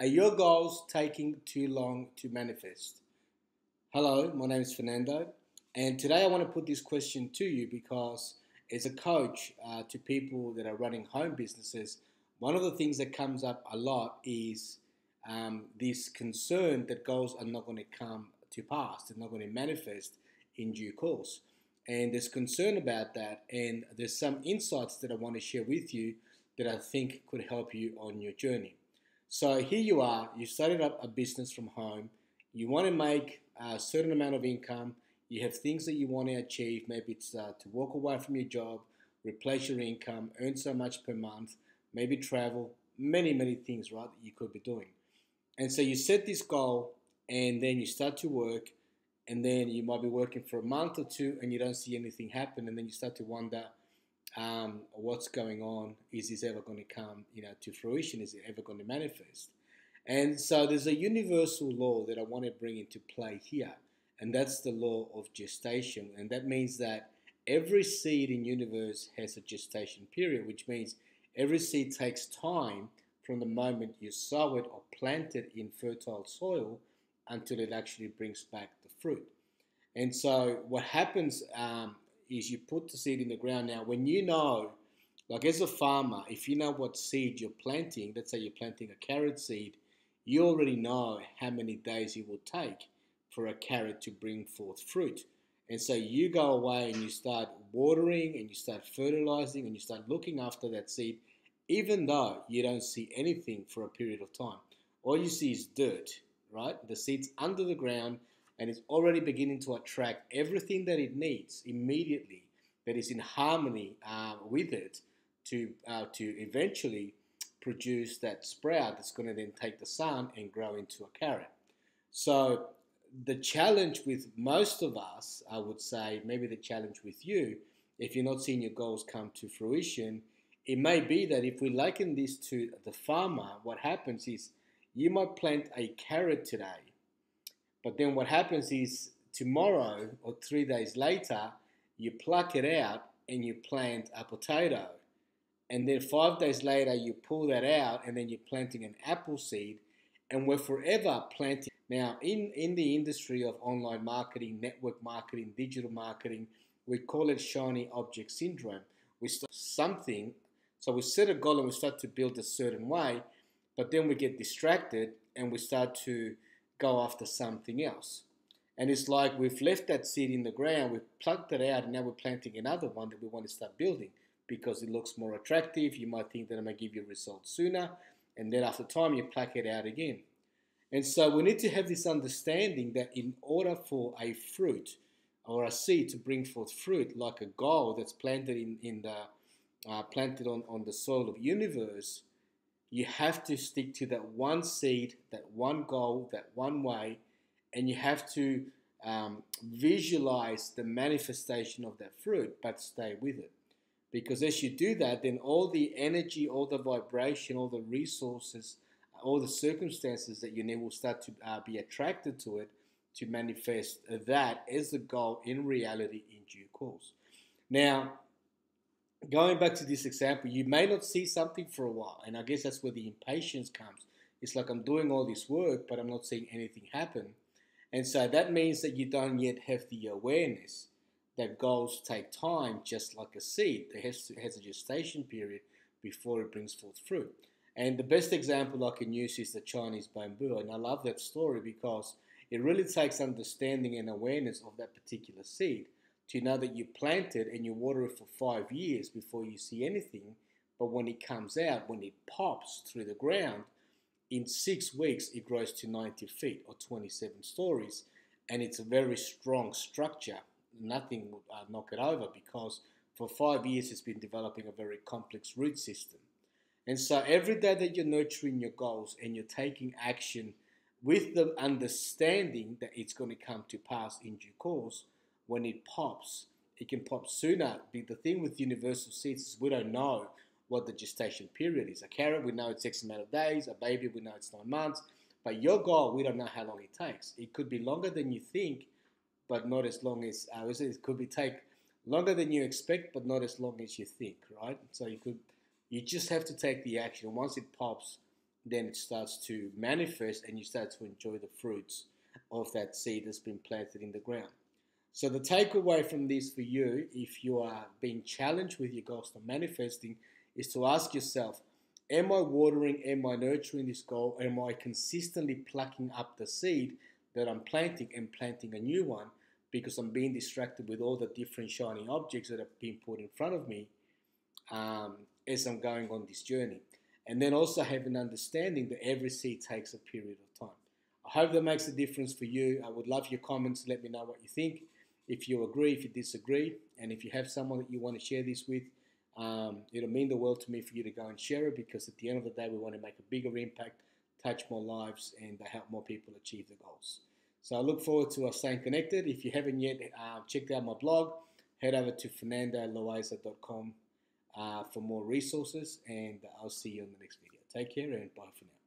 Are your goals taking too long to manifest? Hello, my name is Fernando, and today I want to put this question to you because, as a coach uh, to people that are running home businesses, one of the things that comes up a lot is um, this concern that goals are not going to come to pass, they're not going to manifest in due course. And there's concern about that, and there's some insights that I want to share with you that I think could help you on your journey. So here you are, you started up a business from home, you want to make a certain amount of income, you have things that you want to achieve, maybe it's uh, to walk away from your job, replace your income, earn so much per month, maybe travel, many, many things, right, that you could be doing. And so you set this goal and then you start to work and then you might be working for a month or two and you don't see anything happen and then you start to wonder um, what's going on. Is this ever going to come, you know, to fruition? Is it ever going to manifest? And so there's a universal law that I want to bring into play here, and that's the law of gestation. And that means that every seed in universe has a gestation period, which means every seed takes time from the moment you sow it or plant it in fertile soil until it actually brings back the fruit. And so what happens um, is you put the seed in the ground. Now, when you know, like as a farmer, if you know what seed you're planting, let's say you're planting a carrot seed, you already know how many days it will take for a carrot to bring forth fruit. And so you go away and you start watering and you start fertilizing and you start looking after that seed, even though you don't see anything for a period of time. All you see is dirt, right? The seed's under the ground and it's already beginning to attract everything that it needs immediately that is in harmony uh, with it to uh, to eventually produce that sprout that's going to then take the sun and grow into a carrot. So the challenge with most of us, I would say, maybe the challenge with you, if you're not seeing your goals come to fruition, it may be that if we liken this to the farmer, what happens is you might plant a carrot today but then what happens is tomorrow or three days later, you pluck it out and you plant a potato. And then five days later, you pull that out and then you're planting an apple seed. And we're forever planting. Now, in, in the industry of online marketing, network marketing, digital marketing, we call it shiny object syndrome. We start something, so we set a goal and we start to build a certain way, but then we get distracted and we start to go after something else. And it's like we've left that seed in the ground, we've plucked it out, and now we're planting another one that we want to start building because it looks more attractive. You might think that it may give you results sooner, and then after time, you pluck it out again. And so we need to have this understanding that in order for a fruit or a seed to bring forth fruit, like a goal that's planted in, in the uh, planted on, on the soil of universe, you have to stick to that one seed, that one goal, that one way, and you have to um, visualize the manifestation of that fruit, but stay with it. Because as you do that, then all the energy, all the vibration, all the resources, all the circumstances that you need will start to uh, be attracted to it to manifest that as the goal in reality in due course. Now, going back to this example, you may not see something for a while, and I guess that's where the impatience comes. It's like I'm doing all this work, but I'm not seeing anything happen. And so that means that you don't yet have the awareness that goals take time, just like a seed. It has, to, has a gestation period before it brings forth fruit. And the best example I can use is the Chinese bamboo. And I love that story because it really takes understanding and awareness of that particular seed to know that you plant it and you water it for five years before you see anything. But when it comes out, when it pops through the ground, in six weeks it grows to 90 feet or 27 stories. And it's a very strong structure. Nothing would uh, knock it over because for five years it's been developing a very complex root system. And so every day that you're nurturing your goals and you're taking action with the understanding that it's going to come to pass in due course, when it pops, it can pop sooner. The thing with universal seeds is we don't know what the gestation period is. A carrot, we know it's X amount of days. A baby, we know it's nine months. But your goal, we don't know how long it takes. It could be longer than you think, but not as long as uh, it could be take longer than you expect, but not as long as you think, right? So you could, you just have to take the action. Once it pops, then it starts to manifest and you start to enjoy the fruits of that seed that's been planted in the ground. So, the takeaway from this for you, if you are being challenged with your goals of manifesting, is to ask yourself, Am I watering, am I nurturing this goal? Am I consistently plucking up the seed that I'm planting and planting a new one because I'm being distracted with all the different shiny objects that have been put in front of me um, as I'm going on this journey? And then also have an understanding that every seed takes a period of time. I hope that makes a difference for you. I would love your comments. Let me know what you think. If you agree, if you disagree, and if you have someone that you want to share this with, um, it'll mean the world to me for you to go and share it because at the end of the day, we want to make a bigger impact, touch more lives, and help more people achieve their goals. So I look forward to us staying connected. If you haven't yet uh, checked out my blog, head over to fernandoloaiza.com uh, for more resources, and I'll see you in the next video. Take care and bye for now.